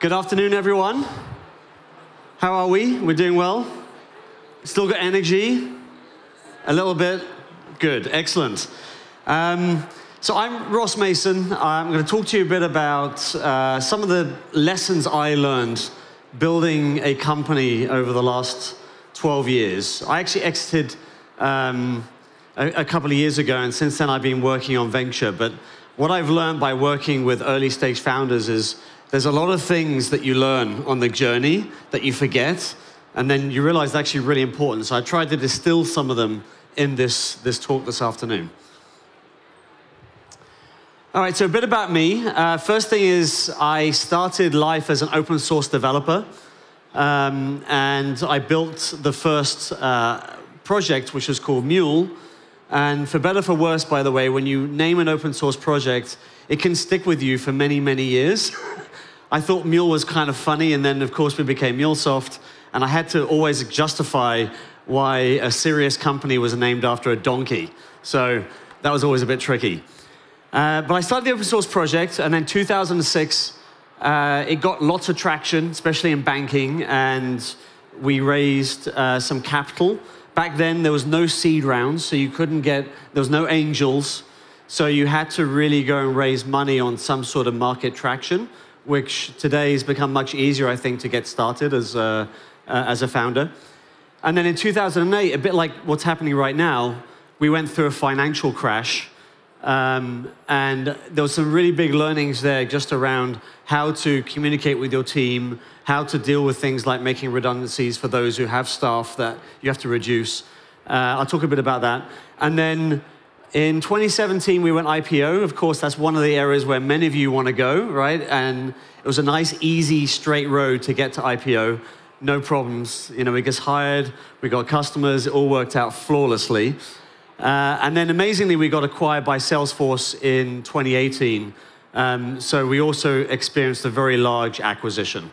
Good afternoon, everyone. How are we? We're doing well? Still got energy? A little bit? Good, excellent. Um, so I'm Ross Mason. I'm going to talk to you a bit about uh, some of the lessons I learned building a company over the last 12 years. I actually exited um, a, a couple of years ago, and since then I've been working on venture. But what I've learned by working with early stage founders is there's a lot of things that you learn on the journey that you forget, and then you realize they're actually really important. So I tried to distill some of them in this, this talk this afternoon. All right, so a bit about me. Uh, first thing is, I started life as an open source developer, um, and I built the first uh, project, which was called Mule. And for better for worse, by the way, when you name an open source project, it can stick with you for many, many years. I thought Mule was kind of funny, and then of course we became MuleSoft, and I had to always justify why a serious company was named after a donkey. So that was always a bit tricky. Uh, but I started the open source project, and then 2006, uh, it got lots of traction, especially in banking, and we raised uh, some capital. Back then, there was no seed rounds, so you couldn't get, there was no angels, so you had to really go and raise money on some sort of market traction which today has become much easier, I think, to get started as a, uh, as a founder. And then in 2008, a bit like what's happening right now, we went through a financial crash. Um, and there were some really big learnings there just around how to communicate with your team, how to deal with things like making redundancies for those who have staff that you have to reduce. Uh, I'll talk a bit about that. And then in 2017, we went IPO. Of course, that's one of the areas where many of you want to go, right? And it was a nice, easy, straight road to get to IPO. No problems. You know, we just hired, we got customers, it all worked out flawlessly. Uh, and then amazingly, we got acquired by Salesforce in 2018. Um, so we also experienced a very large acquisition.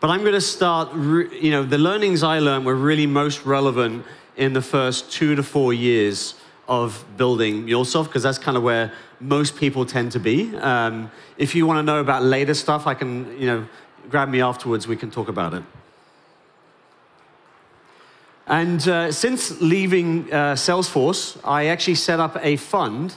But I'm going to start, you know, the learnings I learned were really most relevant in the first two to four years of building MuleSoft because that's kind of where most people tend to be. Um, if you want to know about later stuff, I can, you know, grab me afterwards. We can talk about it. And uh, since leaving uh, Salesforce, I actually set up a fund.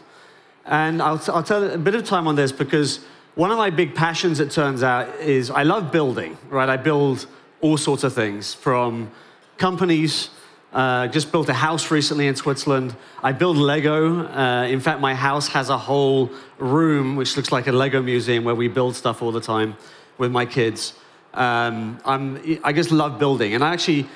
And I'll, I'll tell a bit of time on this because one of my big passions, it turns out, is I love building, right? I build all sorts of things from companies uh, just built a house recently in Switzerland. I build Lego. Uh, in fact, my house has a whole room which looks like a Lego museum where we build stuff all the time with my kids. Um, i just love building. And I actually,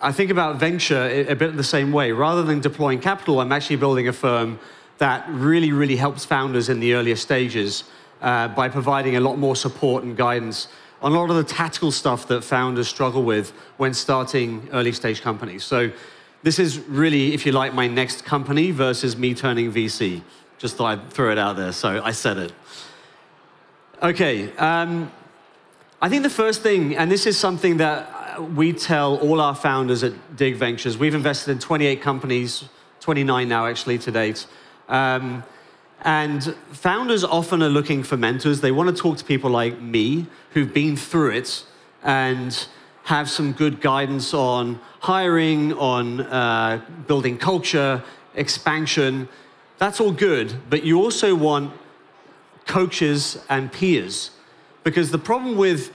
I think about venture a bit the same way. Rather than deploying capital, I'm actually building a firm that really, really helps founders in the earlier stages uh, by providing a lot more support and guidance on a lot of the tactical stuff that founders struggle with when starting early stage companies. So this is really, if you like, my next company versus me turning VC. Just thought I'd throw it out there, so I said it. Okay, um, I think the first thing, and this is something that we tell all our founders at Dig Ventures, we've invested in 28 companies, 29 now actually to date. Um, and founders often are looking for mentors. They want to talk to people like me who've been through it and have some good guidance on hiring, on uh, building culture, expansion. That's all good, but you also want coaches and peers. Because the problem with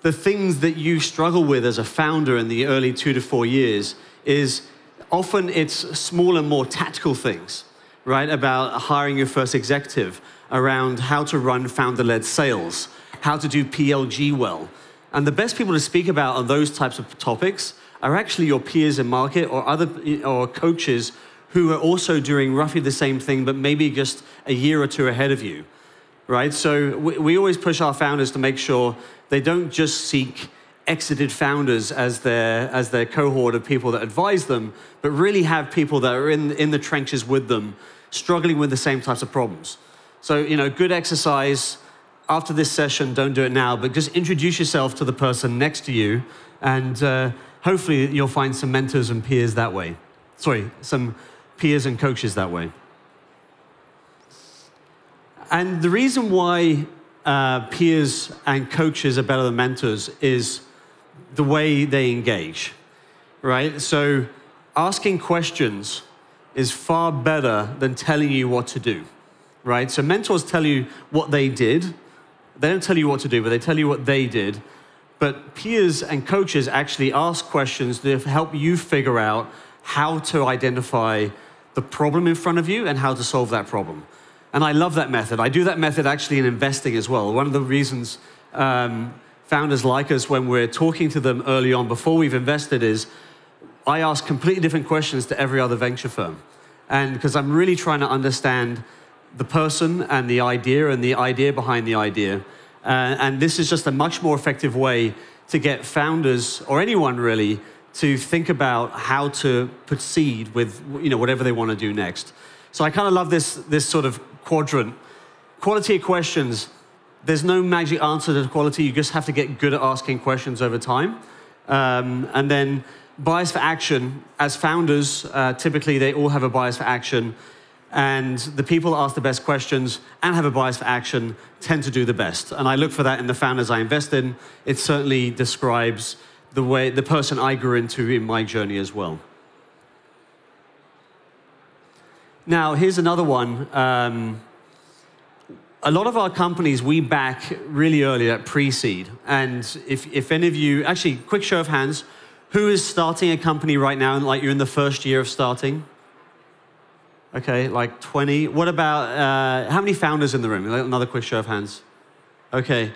the things that you struggle with as a founder in the early two to four years is often it's smaller, more tactical things right, about hiring your first executive, around how to run founder led sales, how to do PLG well. And the best people to speak about on those types of topics are actually your peers in market or other or coaches who are also doing roughly the same thing, but maybe just a year or two ahead of you, right? So we, we always push our founders to make sure they don't just seek exited founders as their, as their cohort of people that advise them, but really have people that are in, in the trenches with them, struggling with the same types of problems. So, you know, good exercise after this session, don't do it now, but just introduce yourself to the person next to you, and uh, hopefully you'll find some mentors and peers that way. Sorry, some peers and coaches that way. And the reason why uh, peers and coaches are better than mentors is the way they engage, right? So asking questions is far better than telling you what to do, right? So mentors tell you what they did. They don't tell you what to do, but they tell you what they did. But peers and coaches actually ask questions to help you figure out how to identify the problem in front of you and how to solve that problem. And I love that method. I do that method actually in investing as well. One of the reasons um, founders like us when we're talking to them early on before we've invested is I ask completely different questions to every other venture firm. And because I'm really trying to understand the person and the idea and the idea behind the idea. Uh, and this is just a much more effective way to get founders or anyone really to think about how to proceed with you know, whatever they want to do next. So I kind of love this, this sort of quadrant. Quality of questions, there's no magic answer to quality. You just have to get good at asking questions over time. Um, and then bias for action, as founders, uh, typically they all have a bias for action. And the people ask the best questions and have a bias for action tend to do the best. And I look for that in the founders I invest in. It certainly describes the way the person I grew into in my journey as well. Now, here's another one. Um, a lot of our companies we back really early at pre-seed. And if, if any of you, actually, quick show of hands, who is starting a company right now like you're in the first year of starting? Okay, like 20. What about, uh, how many founders in the room? Another quick show of hands. Okay.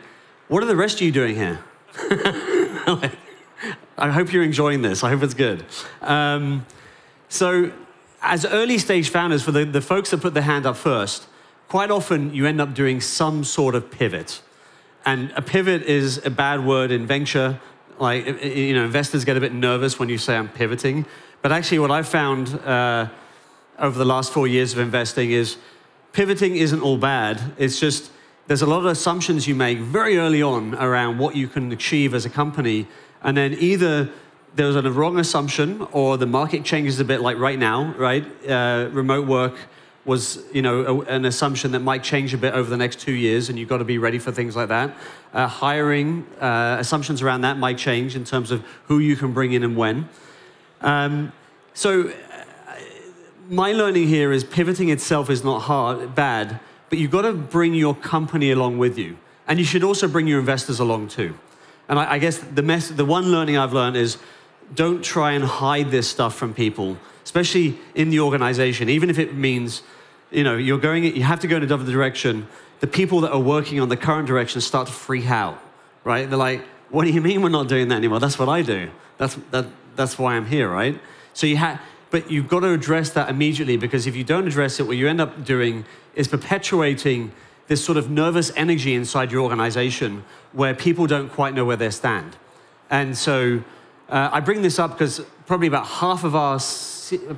What are the rest of you doing here? I hope you're enjoying this. I hope it's good. Um, so, as early stage founders, for the, the folks that put their hand up first, quite often you end up doing some sort of pivot. And a pivot is a bad word in venture. Like, you know, investors get a bit nervous when you say I'm pivoting. But actually, what I've found uh, over the last four years of investing is pivoting isn't all bad. It's just there's a lot of assumptions you make very early on around what you can achieve as a company and then either there was a wrong assumption or the market changes a bit like right now, right? Uh, remote work was you know a, an assumption that might change a bit over the next two years and you've got to be ready for things like that. Uh, hiring uh, assumptions around that might change in terms of who you can bring in and when. Um, so uh, my learning here is pivoting itself is not hard bad but you've got to bring your company along with you. And you should also bring your investors along too. And I, I guess the, mess, the one learning I've learned is don't try and hide this stuff from people, especially in the organization, even if it means, you know, you're going, you have to go in a different direction. The people that are working on the current direction start to freak out, right? They're like, what do you mean we're not doing that anymore? That's what I do. That's, that, that's why I'm here, right? So you have, but you've got to address that immediately because if you don't address it, what you end up doing is perpetuating this sort of nervous energy inside your organization where people don't quite know where they stand. And so uh, I bring this up because probably about half of our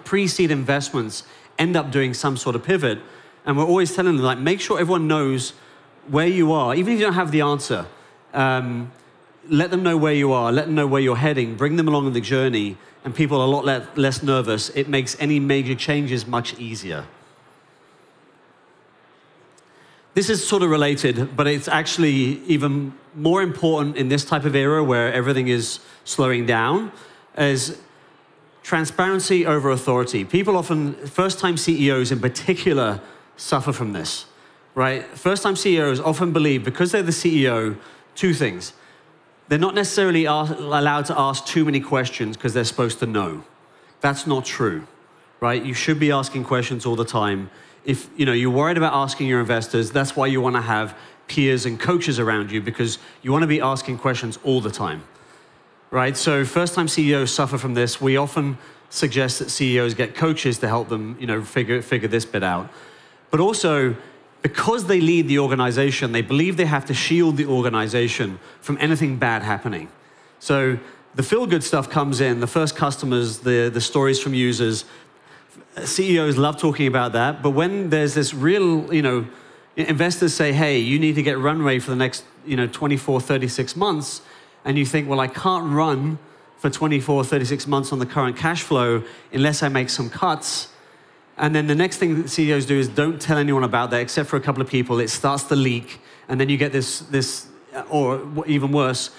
pre seed investments end up doing some sort of pivot. And we're always telling them, like, make sure everyone knows where you are, even if you don't have the answer. Um, let them know where you are, let them know where you're heading, bring them along on the journey, and people are a lot less nervous. It makes any major changes much easier. This is sort of related, but it's actually even more important in this type of era where everything is slowing down, is transparency over authority. People often, first time CEOs in particular, suffer from this, right? First time CEOs often believe because they're the CEO, two things. They're not necessarily allowed to ask too many questions because they're supposed to know. That's not true, right? You should be asking questions all the time if you know you're worried about asking your investors, that's why you want to have peers and coaches around you because you want to be asking questions all the time. Right? So first-time CEOs suffer from this. We often suggest that CEOs get coaches to help them, you know, figure figure this bit out. But also because they lead the organization, they believe they have to shield the organization from anything bad happening. So the feel good stuff comes in, the first customers, the, the stories from users, CEOs love talking about that, but when there's this real, you know, investors say, hey, you need to get runway for the next, you know, 24, 36 months, and you think, well, I can't run for 24, 36 months on the current cash flow unless I make some cuts. And then the next thing that CEOs do is don't tell anyone about that except for a couple of people. It starts to leak, And then you get this, this or even worse,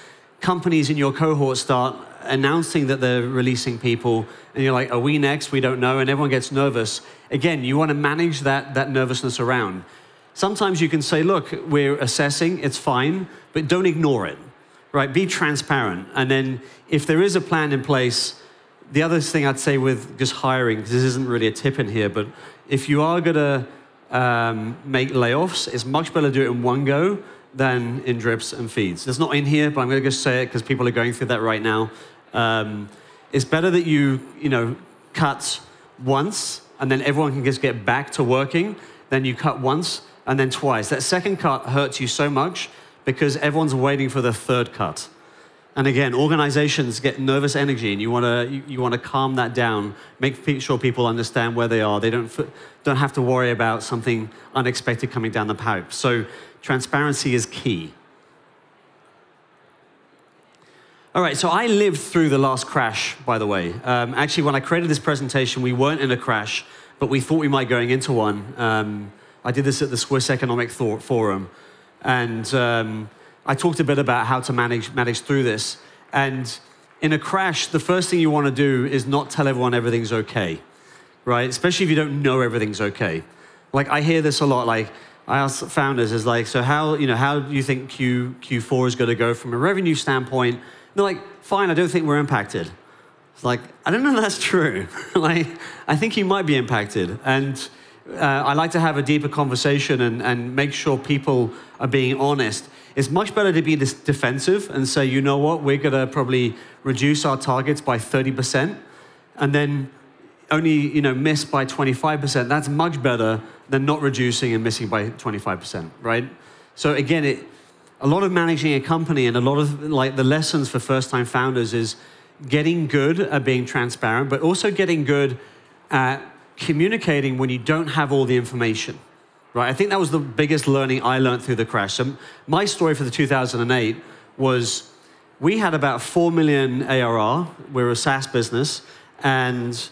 companies in your cohort start announcing that they're releasing people, and you're like, are we next? We don't know, and everyone gets nervous. Again, you want to manage that, that nervousness around. Sometimes you can say, look, we're assessing, it's fine, but don't ignore it, right? Be transparent. And then if there is a plan in place, the other thing I'd say with just hiring, because this isn't really a tip in here, but if you are going to um, make layoffs, it's much better to do it in one go than in drips and feeds. It's not in here, but I'm going to just say it because people are going through that right now. Um, it's better that you, you know, cut once and then everyone can just get back to working than you cut once and then twice. That second cut hurts you so much because everyone's waiting for the third cut. And again, organizations get nervous energy, and you want to you, you want to calm that down, make sure people understand where they are. They don't don't have to worry about something unexpected coming down the pipe. So transparency is key. All right, so I lived through the last crash, by the way. Um, actually, when I created this presentation, we weren't in a crash, but we thought we might going into one. Um, I did this at the Swiss Economic Forum, and um, I talked a bit about how to manage, manage through this. And in a crash, the first thing you want to do is not tell everyone everything's okay, right? Especially if you don't know everything's okay. Like, I hear this a lot, like, I ask founders, is like, so how, you know, how do you think Q, Q4 is going to go from a revenue standpoint? And they're like, fine, I don't think we're impacted. It's like, I don't know that's true. like, I think you might be impacted. And uh, I like to have a deeper conversation and, and make sure people are being honest. It's much better to be this defensive and say, you know what, we're going to probably reduce our targets by 30% and then only you know, miss by 25%. That's much better than not reducing and missing by 25%, right? So again, it, a lot of managing a company and a lot of like the lessons for first-time founders is getting good at being transparent, but also getting good at communicating when you don't have all the information right? I think that was the biggest learning I learned through the crash. So my story for the 2008 was we had about 4 million ARR. We're a SaaS business, and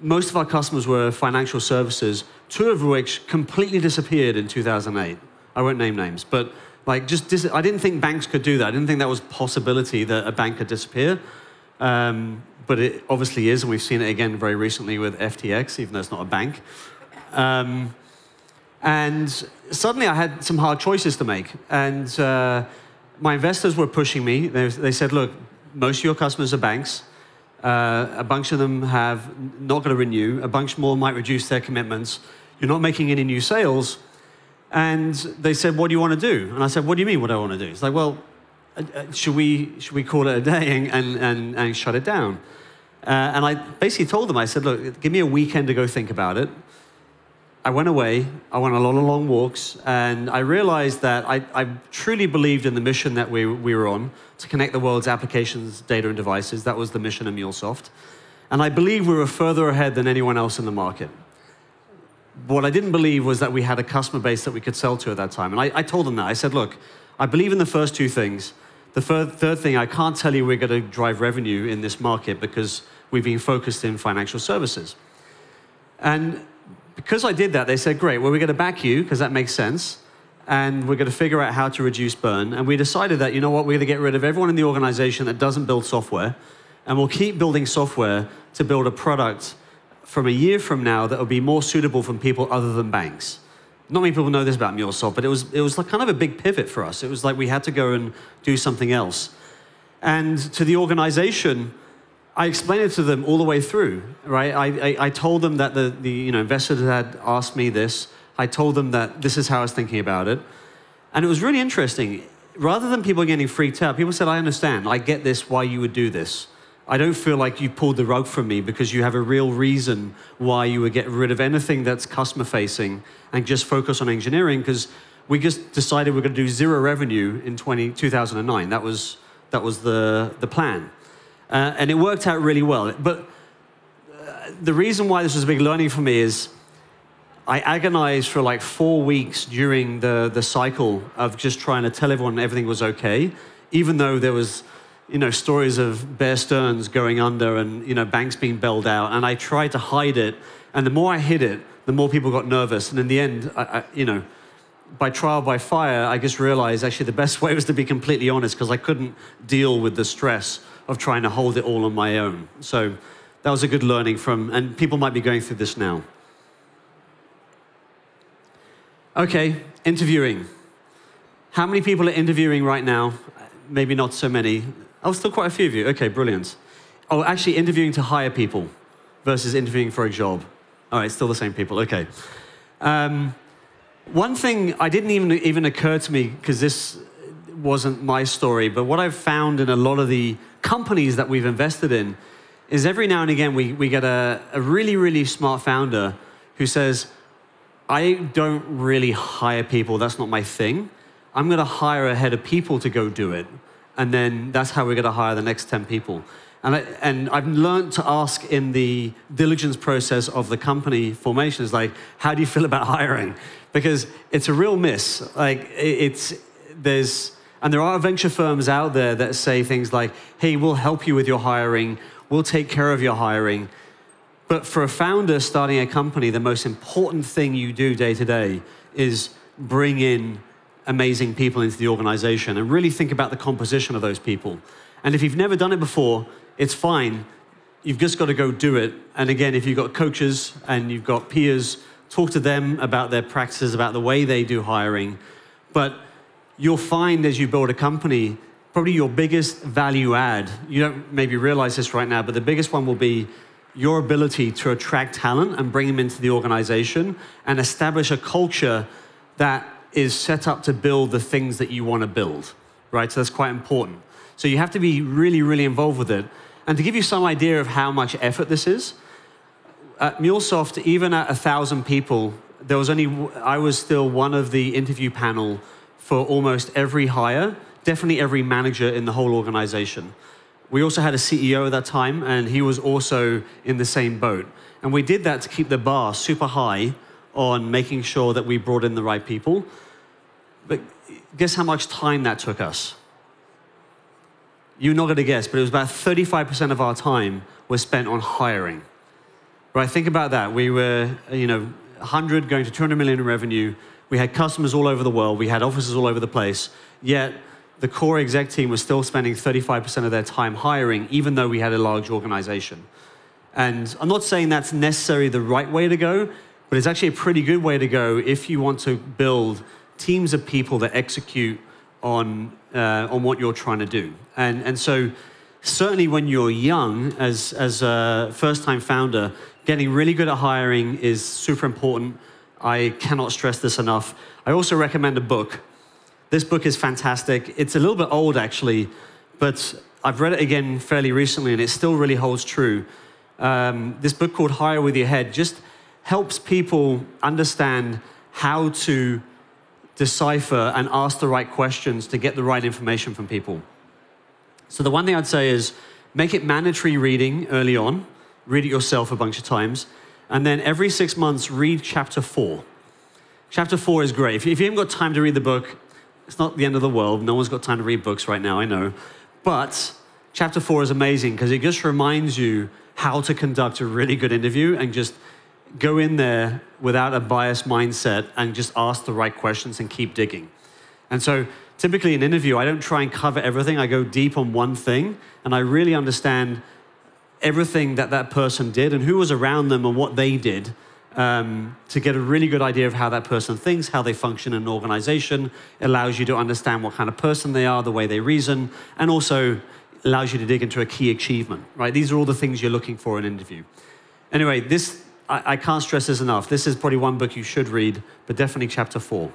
most of our customers were financial services, two of which completely disappeared in 2008. I won't name names, but like just I didn't think banks could do that. I didn't think that was possibility that a bank could disappear. Um, but it obviously is, and we've seen it again very recently with FTX, even though it's not a bank. Um, and suddenly I had some hard choices to make. And uh, my investors were pushing me. They, they, said, look, most of your customers are banks. Uh, a bunch of them have not going to renew. A bunch more might reduce their commitments. You're not making any new sales. And they said, what do you want to do? And I said, what do you mean, what do I want to do? It's like, well, uh, uh, should we, should we call it a day and, and, and, and shut it down? Uh, and I basically told them, I said, look, give me a weekend to go think about it. I went away, I went on a lot of long walks, and I realized that I, I, truly believed in the mission that we, we were on to connect the world's applications, data, and devices. That was the mission of MuleSoft. And I believe we were further ahead than anyone else in the market. What I didn't believe was that we had a customer base that we could sell to at that time. And I, I told them that. I said, look, I believe in the first two things. The third, third thing, I can't tell you we're going to drive revenue in this market because we've been focused in financial services. And because I did that, they said, great, well, we're going to back you because that makes sense. And we're going to figure out how to reduce burn. And we decided that, you know what, we're going to get rid of everyone in the organization that doesn't build software. And we'll keep building software to build a product from a year from now that will be more suitable for people other than banks. Not many people know this about MuleSoft, but it was, it was like kind of a big pivot for us. It was like we had to go and do something else. And to the organization, I explained it to them all the way through, right? I, I, I, told them that the, the you know, investors had asked me this. I told them that this is how I was thinking about it. And it was really interesting. Rather than people getting freaked out, people said, I understand. I get this, why you would do this. I don't feel like you pulled the rug from me because you have a real reason why you would get rid of anything that's customer facing and just focus on engineering because we just decided we're going to do zero revenue in 20, 2009. That was, that was the, the plan. Uh, and it worked out really well. But uh, the reason why this was a big learning for me is I agonized for like four weeks during the, the cycle of just trying to tell everyone everything was okay, even though there was you know, stories of Bear Stearns going under and you know, banks being bailed out. And I tried to hide it. And the more I hid it, the more people got nervous. And in the end, I, I, you know, by trial by fire, I just realized actually the best way was to be completely honest because I couldn't deal with the stress of trying to hold it all on my own. So that was a good learning from, and people might be going through this now. Okay, interviewing. How many people are interviewing right now? Maybe not so many. Oh, still quite a few of you. Okay, brilliant. Oh, actually, interviewing to hire people versus interviewing for a job. All right, still the same people. Okay. Um, one thing I didn't even even occur to me because this wasn't my story, but what I've found in a lot of the companies that we've invested in is every now and again we, we get a, a really, really smart founder who says, I don't really hire people, that's not my thing. I'm going to hire a head of people to go do it. And then that's how we're going to hire the next 10 people. And, I, and I've learned to ask in the diligence process of the company formations, like, how do you feel about hiring? Because it's a real miss. Like, it's, there's, and there are venture firms out there that say things like, hey, we'll help you with your hiring, we'll take care of your hiring. But for a founder starting a company, the most important thing you do day to day is bring in amazing people into the organization and really think about the composition of those people. And if you've never done it before, it's fine. You've just got to go do it. And again, if you've got coaches and you've got peers, talk to them about their practices, about the way they do hiring. But you'll find as you build a company, probably your biggest value add, you don't maybe realize this right now, but the biggest one will be your ability to attract talent and bring them into the organization and establish a culture that is set up to build the things that you want to build, right? So that's quite important. So you have to be really, really involved with it. And to give you some idea of how much effort this is, at MuleSoft, even at a thousand people, there was only I was still one of the interview panel for almost every hire, definitely every manager in the whole organization. We also had a CEO at that time, and he was also in the same boat. And we did that to keep the bar super high on making sure that we brought in the right people. But guess how much time that took us? You're not going to guess, but it was about 35% of our time was spent on hiring. Right, think about that. We were, you know, 100 going to 200 million in revenue. We had customers all over the world. We had offices all over the place. Yet the core exec team was still spending 35% of their time hiring, even though we had a large organization. And I'm not saying that's necessarily the right way to go, but it's actually a pretty good way to go if you want to build teams of people that execute on, uh, on what you're trying to do. And, and so, certainly when you're young, as, as a first time founder, getting really good at hiring is super important. I cannot stress this enough. I also recommend a book. This book is fantastic. It's a little bit old, actually, but I've read it again fairly recently and it still really holds true. Um, this book called Hire with Your Head just helps people understand how to decipher and ask the right questions to get the right information from people. So, the one thing I'd say is make it mandatory reading early on, read it yourself a bunch of times, and then every six months, read chapter four. Chapter four is great. If you haven't got time to read the book, it's not the end of the world. No one's got time to read books right now, I know. But chapter four is amazing because it just reminds you how to conduct a really good interview and just go in there without a biased mindset and just ask the right questions and keep digging. And so typically in an interview, I don't try and cover everything. I go deep on one thing and I really understand everything that that person did and who was around them and what they did um, to get a really good idea of how that person thinks, how they function in an organization. It allows you to understand what kind of person they are, the way they reason, and also allows you to dig into a key achievement, right? These are all the things you're looking for in an interview. Anyway, this, I, I can't stress this enough. This is probably one book you should read, but definitely chapter four.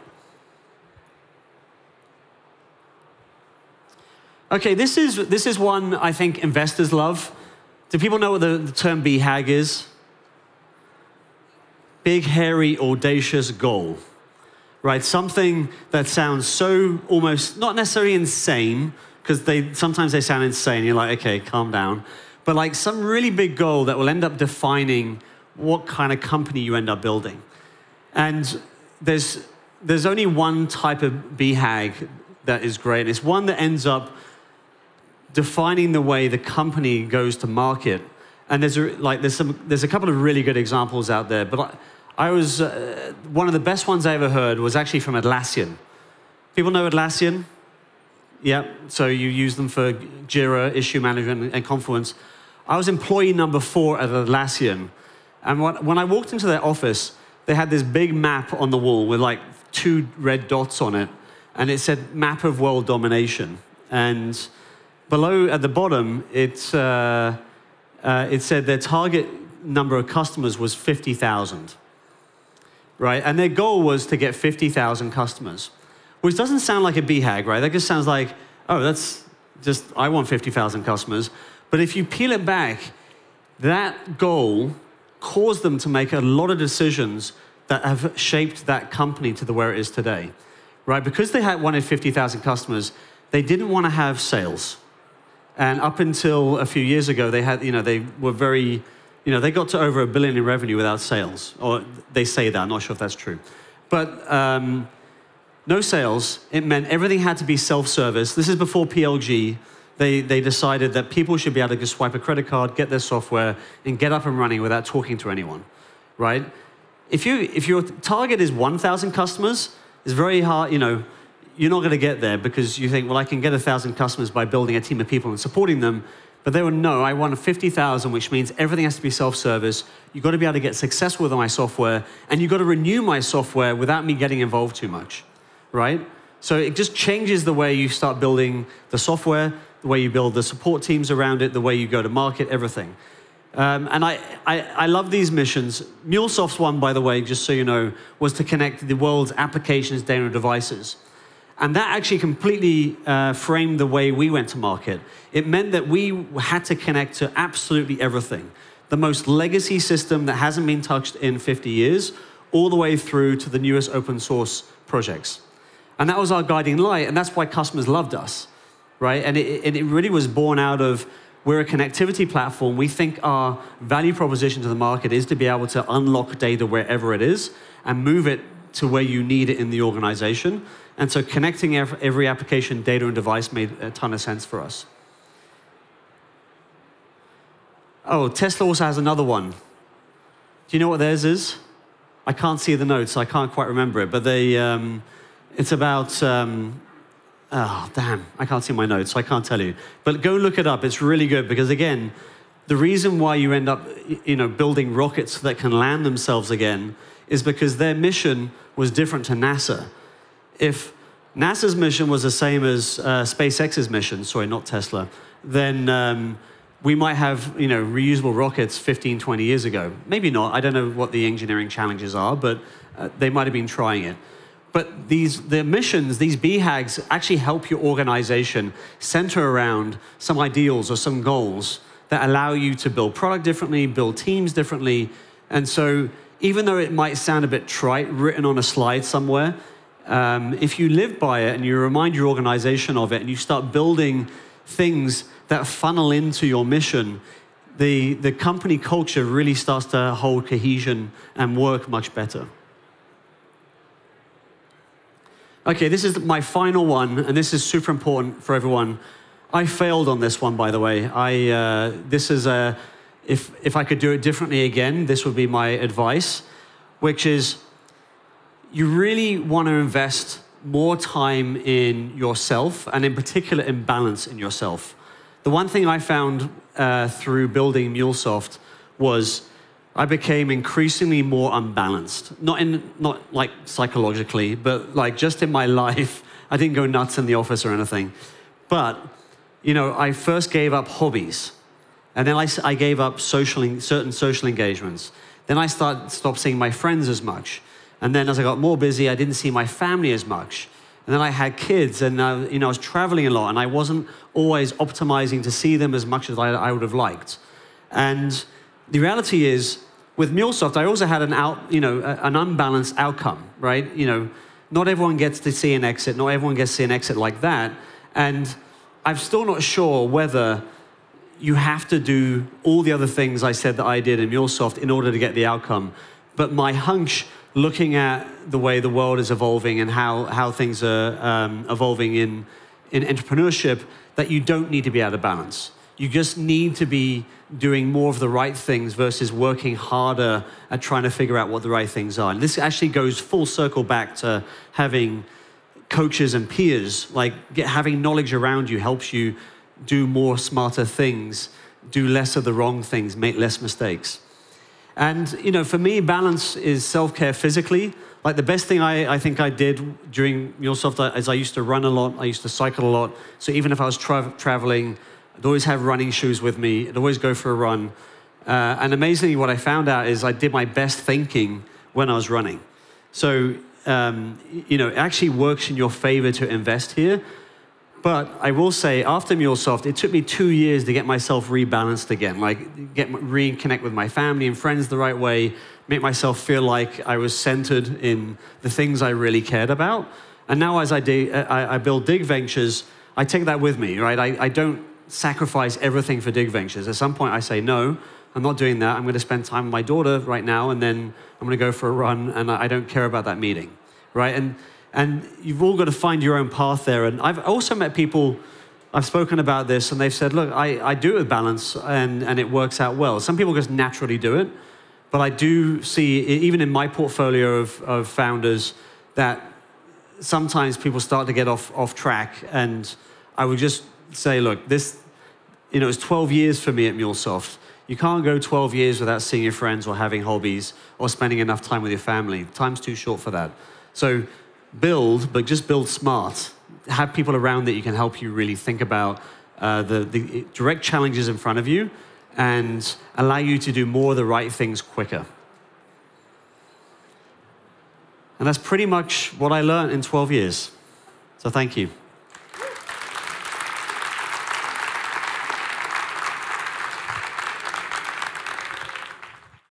Okay, this is, this is one I think investors love. Do people know what the, the term BHAG is? Big, hairy, audacious goal. Right? Something that sounds so almost, not necessarily insane, because they sometimes they sound insane. You're like, okay, calm down. But like some really big goal that will end up defining what kind of company you end up building. And there's, there's only one type of BHAG that is great. It's one that ends up defining the way the company goes to market. And there's a, like there's some there's a couple of really good examples out there, but I, I was, uh, one of the best ones I ever heard was actually from Atlassian. People know Atlassian? Yeah, so you use them for Jira, issue management, and Confluence. I was employee number four at Atlassian. And when I walked into their office, they had this big map on the wall with like two red dots on it. And it said map of world domination. And below at the bottom, it, uh, uh, it said their target number of customers was 50,000. Right? And their goal was to get 50,000 customers, which doesn't sound like a BHAG, right? That just sounds like, oh, that's just, I want 50,000 customers. But if you peel it back, that goal caused them to make a lot of decisions that have shaped that company to the where it is today. Right? Because they had wanted 50,000 customers, they didn't want to have sales. And up until a few years ago, they had, you know, they were very, you know, they got to over a billion in revenue without sales. Or they say that, I'm not sure if that's true. But um, no sales, it meant everything had to be self-service. This is before PLG they, they decided that people should be able to just swipe a credit card, get their software, and get up and running without talking to anyone, right? If, you, if your target is 1,000 customers, it's very hard, you know, you're not going to get there because you think, well, I can get 1,000 customers by building a team of people and supporting them. But they were, no, I want 50,000, which means everything has to be self-service. You've got to be able to get successful with my software, and you've got to renew my software without me getting involved too much, right? So it just changes the way you start building the software, the way you build the support teams around it, the way you go to market, everything. Um, and I, I, I, love these missions. MuleSoft's one, by the way, just so you know, was to connect the world's applications, data, and devices. And that actually completely uh, framed the way we went to market. It meant that we had to connect to absolutely everything. The most legacy system that hasn't been touched in 50 years, all the way through to the newest open source projects. And that was our guiding light, and that's why customers loved us right? And it, it really was born out of we're a connectivity platform. We think our value proposition to the market is to be able to unlock data wherever it is and move it to where you need it in the organization. And so connecting every application, data, and device made a ton of sense for us. Oh, Tesla also has another one. Do you know what theirs is? I can't see the notes, I can't quite remember it, but they, um, it's about um, Oh, damn, I can't see my notes, so I can't tell you. But go look it up. It's really good because, again, the reason why you end up you know, building rockets that can land themselves again is because their mission was different to NASA. If NASA's mission was the same as uh, SpaceX's mission, sorry, not Tesla, then um, we might have you know, reusable rockets 15, 20 years ago. Maybe not. I don't know what the engineering challenges are, but uh, they might have been trying it. But these, the missions, these BHAGs, actually help your organization center around some ideals or some goals that allow you to build product differently, build teams differently. And so, even though it might sound a bit trite, written on a slide somewhere, um, if you live by it and you remind your organization of it and you start building things that funnel into your mission, the, the company culture really starts to hold cohesion and work much better. Okay, this is my final one, and this is super important for everyone. I failed on this one, by the way. I, uh, this is a, if, if I could do it differently again, this would be my advice, which is you really want to invest more time in yourself, and in particular in balance in yourself. The one thing I found uh, through building MuleSoft was I became increasingly more unbalanced. Not in not like psychologically, but like just in my life. I didn't go nuts in the office or anything. But you know, I first gave up hobbies, and then I, I gave up social, certain social engagements. Then I started stopped seeing my friends as much, and then as I got more busy, I didn't see my family as much. And then I had kids, and uh, you know, I was traveling a lot, and I wasn't always optimizing to see them as much as I, I would have liked. And the reality is, with MuleSoft, I also had an out, you know, an unbalanced outcome, right? You know, not everyone gets to see an exit, not everyone gets to see an exit like that. And I'm still not sure whether you have to do all the other things I said that I did in MuleSoft in order to get the outcome. But my hunch, looking at the way the world is evolving and how, how things are um, evolving in, in entrepreneurship, that you don't need to be out of balance. You just need to be doing more of the right things versus working harder at trying to figure out what the right things are. And this actually goes full circle back to having coaches and peers. Like get, having knowledge around you helps you do more smarter things, do less of the wrong things, make less mistakes. And you know, for me, balance is self-care physically. Like the best thing I, I think I did during MuleSoft is I used to run a lot, I used to cycle a lot. So even if I was tra traveling, I'd always have running shoes with me. I'd always go for a run. Uh, and amazingly, what I found out is I did my best thinking when I was running. So, um, you know, it actually works in your favor to invest here. But I will say, after MuleSoft, it took me two years to get myself rebalanced again, like get reconnect with my family and friends the right way, make myself feel like I was centered in the things I really cared about. And now, as I, do, I, I build Dig Ventures, I take that with me, right? I, I don't sacrifice everything for Dig Ventures. At some point, I say, no, I'm not doing that. I'm going to spend time with my daughter right now, and then I'm going to go for a run, and I don't care about that meeting, right? And, and you've all got to find your own path there. And I've also met people, I've spoken about this, and they've said, look, I, I do it with balance, and, and it works out well. Some people just naturally do it, but I do see, even in my portfolio of, of founders, that sometimes people start to get off, off track, and I would just say, look, this, you know, it's 12 years for me at MuleSoft. You can't go 12 years without seeing your friends or having hobbies or spending enough time with your family. Time's too short for that. So build, but just build smart. Have people around that you can help you really think about uh, the, the direct challenges in front of you and allow you to do more of the right things quicker. And that's pretty much what I learned in 12 years. So thank you.